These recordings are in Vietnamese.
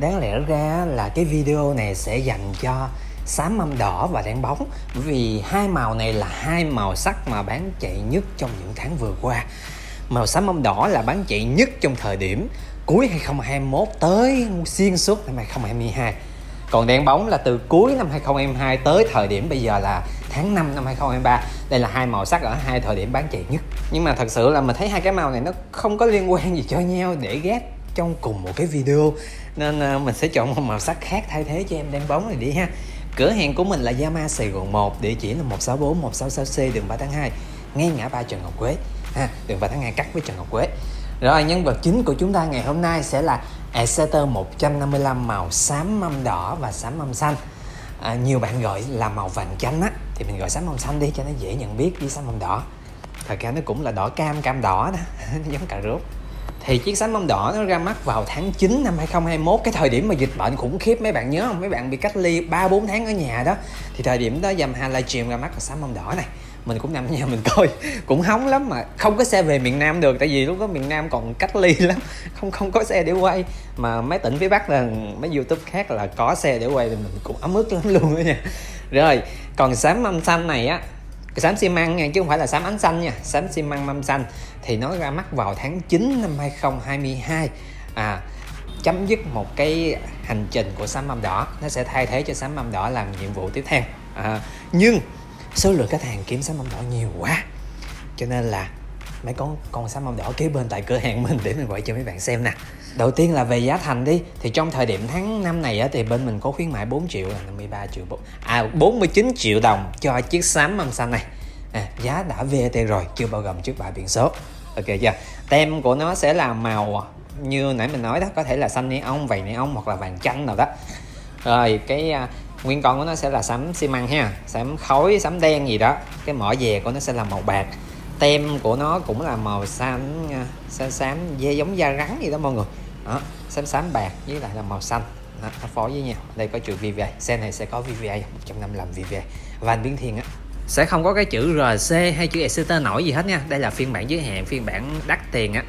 đáng lẽ ra là cái video này sẽ dành cho xám mâm đỏ và đen bóng. Bởi vì hai màu này là hai màu sắc mà bán chạy nhất trong những tháng vừa qua. Màu xám mâm đỏ là bán chạy nhất trong thời điểm cuối 2021 tới xuyên suốt năm 2022 còn đen bóng là từ cuối năm 2022 tới thời điểm bây giờ là tháng 5 năm 2023 đây là hai màu sắc ở hai thời điểm bán chạy nhất. Nhưng mà thật sự là mình thấy hai cái màu này nó không có liên quan gì cho nhau để ghét trong cùng một cái video. Nên à, mình sẽ chọn một màu sắc khác thay thế cho em đen bóng này đi ha. Cửa hàng của mình là Yama Sài Gòn 1 địa chỉ là 164 166C đường 3 tháng 2 ngay ngã ba Trần Ngọc Quế. Ha đường 3 tháng 2 cắt với Trần Ngọc Quế. Rồi nhân vật chính của chúng ta ngày hôm nay sẽ là Exeter 155 màu xám mâm đỏ và xám mâm xanh. À, nhiều bạn gọi là màu vàng chanh á thì mình gọi xám mâm xanh đi cho nó dễ nhận biết với xám mâm đỏ. Thật ra nó cũng là đỏ cam cam đỏ đó giống cà rốt thì chiếc sánh bông đỏ nó ra mắt vào tháng 9 năm 2021 cái thời điểm mà dịch bệnh khủng khiếp, mấy bạn nhớ không? Mấy bạn bị cách ly 3 4 tháng ở nhà đó. Thì thời điểm đó Yamaha livestream ra mắt là xám mâm đỏ này. Mình cũng nằm ở nhà mình coi, cũng hóng lắm mà. Không có xe về miền Nam được, tại vì lúc đó miền Nam còn cách ly lắm. Không không có xe để quay. Mà mấy tỉnh phía Bắc là, mấy YouTube khác là có xe để quay thì mình cũng ấm ức lắm luôn đó nha. Rồi, còn xám mâm xanh này á cái xám xi măng nha chứ không phải là xám ánh xanh nha. Xám xi măng mâm xanh thì nó ra mắt vào tháng 9 năm 2022 à chấm dứt một cái hành trình của xám mâm đỏ. Nó sẽ thay thế cho xám mâm đỏ làm nhiệm vụ tiếp theo. À, nhưng số lượng khách hàng kiếm xám mâm đỏ nhiều quá. Cho nên là mấy con con xám mâm đỏ kế bên tại cửa hàng mình để mình gọi cho mấy bạn xem nè đầu tiên là về giá thành đi. Thì trong thời điểm tháng năm này á, thì bên mình có khuyến mại 4 triệu là 53 triệu à 49 triệu đồng cho chiếc xám mâm xanh này. À, giá đã VAT rồi chưa bao gồm trước bạ biển số. Ok chưa? Tem của nó sẽ là màu như nãy mình nói đó có thể là xanh neon vàng neon hoặc là vàng chanh nào đó. Rồi cái uh, nguyên con của nó sẽ là sắm xi măng ha sắm khói sắm đen gì đó. Cái mỏ dè của nó sẽ là màu bạc. Tem của nó cũng là màu xám à, xám xám dê giống da rắn gì đó mọi người đó xám xám bạc với lại là màu xanh. Đó, nó phối với nhau. Đây có chữ VVA xe này sẽ có VVA 155 VVA và anh biến thiên á. Sẽ không có cái chữ RC hay chữ Exeter nổi gì hết nha. Đây là phiên bản giới hạn phiên bản đắt tiền á.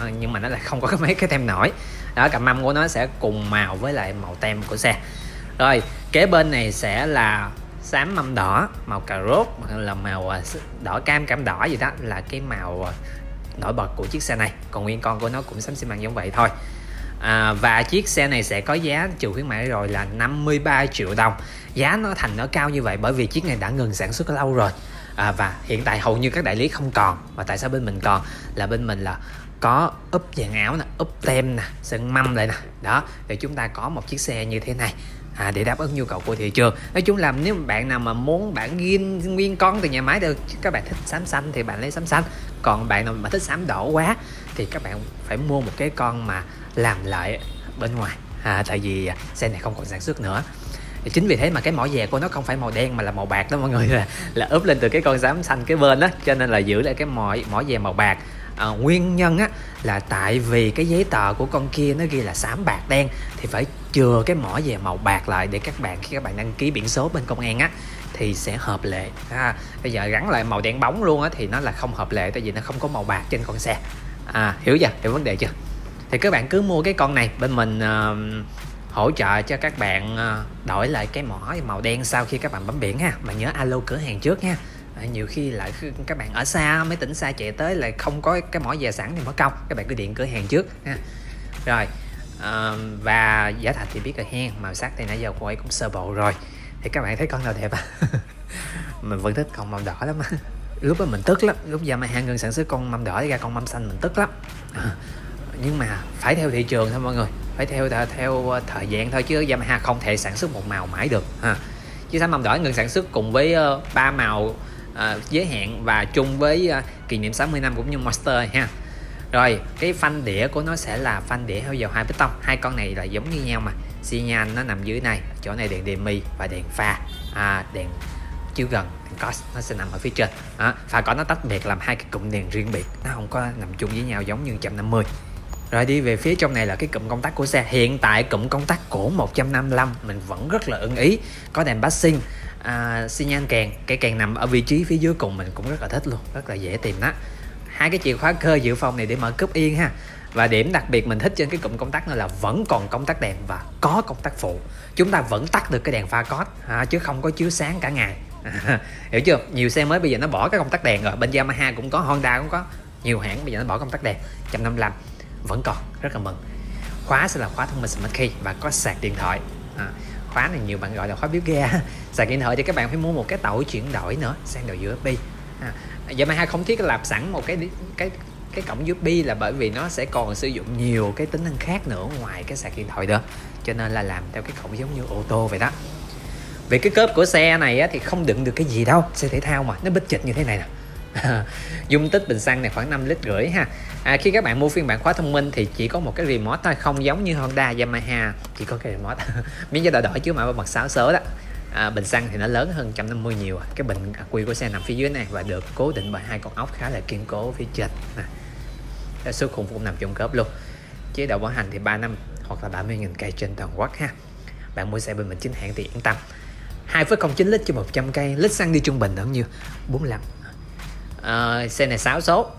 À, nhưng mà nó là không có mấy cái tem nổi. Đó cặp mâm của nó sẽ cùng màu với lại màu tem của xe. Rồi kế bên này sẽ là xám mâm đỏ màu cà rốt là màu à, đỏ cam cam đỏ gì đó. Là cái màu à, nổi bật của chiếc xe này. Còn nguyên con của nó cũng sắm xi măng giống vậy thôi. À, và chiếc xe này sẽ có giá trừ khuyến mãi rồi là 53 triệu đồng. Giá nó thành nó cao như vậy bởi vì chiếc này đã ngừng sản xuất lâu rồi. À, và hiện tại hầu như các đại lý không còn. Và tại sao bên mình còn? Là bên mình là có úp dạng áo nè úp tem nè sơn mâm lại nè. Đó để chúng ta có một chiếc xe như thế này à, để đáp ứng nhu cầu của thị trường. Nói chung là nếu bạn nào mà muốn bạn nguyên nguyên con từ nhà máy được các bạn thích xám xanh thì bạn lấy xám xanh còn bạn nào mà thích xám đỏ quá thì các bạn phải mua một cái con mà làm lại bên ngoài. À, tại vì xe này không còn sản xuất nữa. Chính vì thế mà cái mỏ dè của nó không phải màu đen mà là màu bạc đó mọi người. Là là ướp lên từ cái con xám xanh cái bên đó cho nên là giữ lại cái mỏ mỏ dè màu bạc. À, nguyên nhân á là tại vì cái giấy tờ của con kia nó ghi là xám bạc đen thì phải chừa cái mỏ về màu bạc lại để các bạn khi các bạn đăng ký biển số bên công an á thì sẽ hợp lệ. À, bây giờ gắn lại màu đen bóng luôn á thì nó là không hợp lệ tại vì nó không có màu bạc trên con xe. À hiểu chưa? Hiểu vấn đề chưa? Thì các bạn cứ mua cái con này bên mình uh, hỗ trợ cho các bạn uh, đổi lại cái mỏ màu đen sau khi các bạn bấm biển ha. Mà nhớ alo cửa hàng trước nha. À, nhiều khi lại các bạn ở xa mấy tỉnh xa chạy tới lại không có cái mỏ về sẵn thì mất công các bạn cứ điện cửa hàng trước ha. Rồi uh, và giá thành thì biết rồi hen màu sắc thì nãy giờ cô ấy cũng sơ bộ rồi thì các bạn thấy con nào đẹp à? Mình vẫn thích con màu đỏ lắm lúc đó mình tức lắm lúc giờ mà hàng ngừng sản xuất con mâm đỏ ra con mâm xanh mình tức lắm. Nhưng mà phải theo thị trường thôi mọi người phải theo theo ờ, thời gian thôi chứ Yamaha không thể sản xuất một màu mãi được ha. Chứ sao mâm đỏ ngừng sản xuất cùng với ờ, ba uh, màu à, giới hạn và chung với kỷ niệm 60 năm cũng như Monster ha rồi cái phanh đĩa của nó sẽ là phanh đĩa heo dầu hai piston, tông. Hai con này là giống như nhau mà. Xi nhan nó nằm dưới này chỗ này đèn demi và đèn pha. À, đèn chiếu gần cos nó sẽ nằm ở phía trên. À, pha có nó tách biệt làm hai cái cụm đèn riêng biệt. Nó không có nằm chung với nhau giống như 150 rồi đi về phía trong này là cái cụm công tắc của xe. Hiện tại cụm công tắc của 155 mình vẫn rất là ưng ý. Có đèn passing. À, xi nhan kèn cái kèn nằm ở vị trí phía dưới cùng mình cũng rất là thích luôn. Rất là dễ tìm đó hai cái chìa khóa cơ dự phòng này để mở cúp yên ha. Và điểm đặc biệt mình thích trên cái cụm công tắc này là vẫn còn công tắc đèn và có công tắc phụ. Chúng ta vẫn tắt được cái đèn pha cót à, chứ không có chiếu sáng cả ngày. À, hiểu chưa? Nhiều xe mới bây giờ nó bỏ cái công tắc đèn rồi. Bên Yamaha cũng có Honda cũng có. Nhiều hãng bây giờ nó bỏ công tắc đèn. 155 vẫn còn. Rất là mừng. Khóa sẽ là khóa thông minh smart key và có sạc điện thoại. À, khóa này nhiều bạn gọi là khóa biếu ga sạc điện thoại thì các bạn phải mua một cái tàu chuyển đổi nữa. Sang đầu USB à, Yamaha không thiết lập sẵn một cái cái cái cổng USB là bởi vì nó sẽ còn sử dụng nhiều cái tính năng khác nữa ngoài cái sạc điện thoại đó. Cho nên là làm theo cái cổng giống như ô tô vậy đó. Về cái cớp của xe này á, thì không đựng được cái gì đâu xe thể thao mà nó bít chịch như thế này nè. Dung tích bình xăng này khoảng 5 lít rưỡi ha. À, khi các bạn mua phiên bản khóa thông minh thì chỉ có một cái remote thôi không giống như Honda Yamaha. Chỉ có cái remote. Miếng da đỏ đỏ chứ mà mặt 6 số đó à, bình xăng thì nó lớn hơn 150 nhiều. À. cái bình quy của xe nằm phía dưới này và được cố định bởi hai con ốc khá là kiên cố phía trên. Nè. Số khung cũng nằm trong khớp luôn. Chế độ bảo hành thì 3 năm hoặc là 30.000 cây trên toàn quốc ha. Bạn mua xe bên mình chính hãng thì yên tâm. 2,09 lít cho 100 cây lít xăng đi trung bình là bao nhiêu 45 à, xe này 6 số.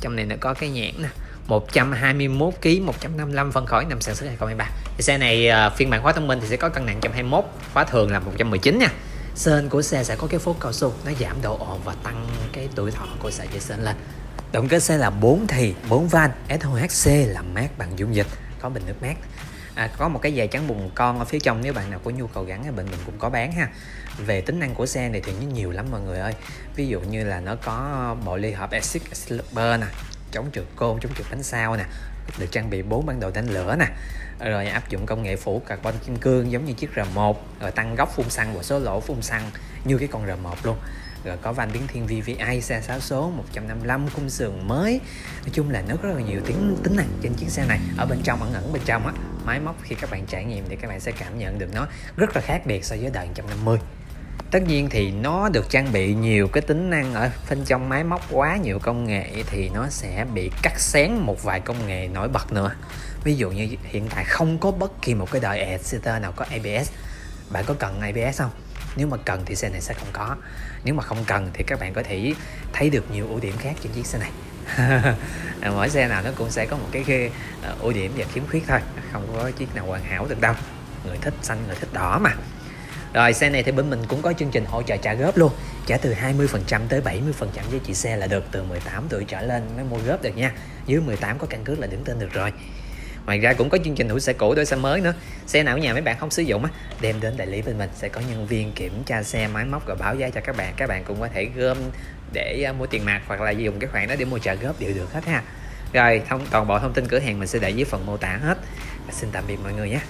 Trong này nó có cái nhãn nè. 121 kg 155 phân khối năm sản xuất 2023 thì xe này uh, phiên bản khóa thông minh thì sẽ có cân nặng 121 khóa thường là 119 nha. Sên của xe sẽ có cái phốt cao su nó giảm độ ồn và tăng cái tuổi thọ của sợi dây sên lên. Động cơ xe là 4 thì 4 van SOHC là mát bằng dung dịch có bình nước mát. À, có một cái dây trắng bùn con ở phía trong nếu bạn nào có nhu cầu gắn ở bên mình cũng có bán ha. Về tính năng của xe này thì nó nhiều lắm mọi người ơi. Ví dụ như là nó có bộ ly hợp acid slipper nè chống trượt côn chống trượt bánh sao nè, được trang bị bốn bản đồ đánh lửa nè, rồi áp dụng công nghệ phủ carbon kim cương giống như chiếc R1 rồi tăng góc phun xăng và số lỗ phun xăng như cái con R1 luôn. Rồi có van biến thiên VVA xe 6 số 155 khung sườn mới. Nói chung là nó rất là nhiều tính tính năng trên chiếc xe này. Ở bên trong, ẩn ẩn bên trong á, máy móc khi các bạn trải nghiệm thì các bạn sẽ cảm nhận được nó rất là khác biệt so với đời 150 tất nhiên thì nó được trang bị nhiều cái tính năng ở bên trong máy móc, quá nhiều công nghệ thì nó sẽ bị cắt xén một vài công nghệ nổi bật nữa. Ví dụ như hiện tại không có bất kỳ một cái đời Exciter nào có ABS bạn có cần ABS không? Nếu mà cần thì xe này sẽ không có. Nếu mà không cần thì các bạn có thể thấy được nhiều ưu điểm khác trên chiếc xe này. À, mỗi xe nào nó cũng sẽ có một cái ờ, ưu điểm và khiếm khuyết thôi. Không có chiếc nào hoàn hảo được đâu. Người thích xanh, người thích đỏ mà rồi, xe này thì bên mình cũng có chương trình hỗ trợ trả góp luôn. Trả từ 20% tới 70% giá trị xe là được từ 18 tuổi trở lên mới mua góp được nha. Dưới 18 có căn cước là đứng tên được rồi. Ngoài ra cũng có chương trình hữu xe cũ đổi xe mới nữa. Xe nào ở nhà mấy bạn không sử dụng á, đem đến đại lý bên mình. Sẽ có nhân viên kiểm tra xe, máy móc rồi báo giá cho các bạn. Các bạn cũng có thể gom để à, mua tiền mặt hoặc là dùng cái khoản đó để mua trả góp đều được hết ha. Rồi, thông, toàn bộ thông tin cửa hàng mình sẽ để dưới phần mô tả hết. Xin tạm biệt mọi người nhé.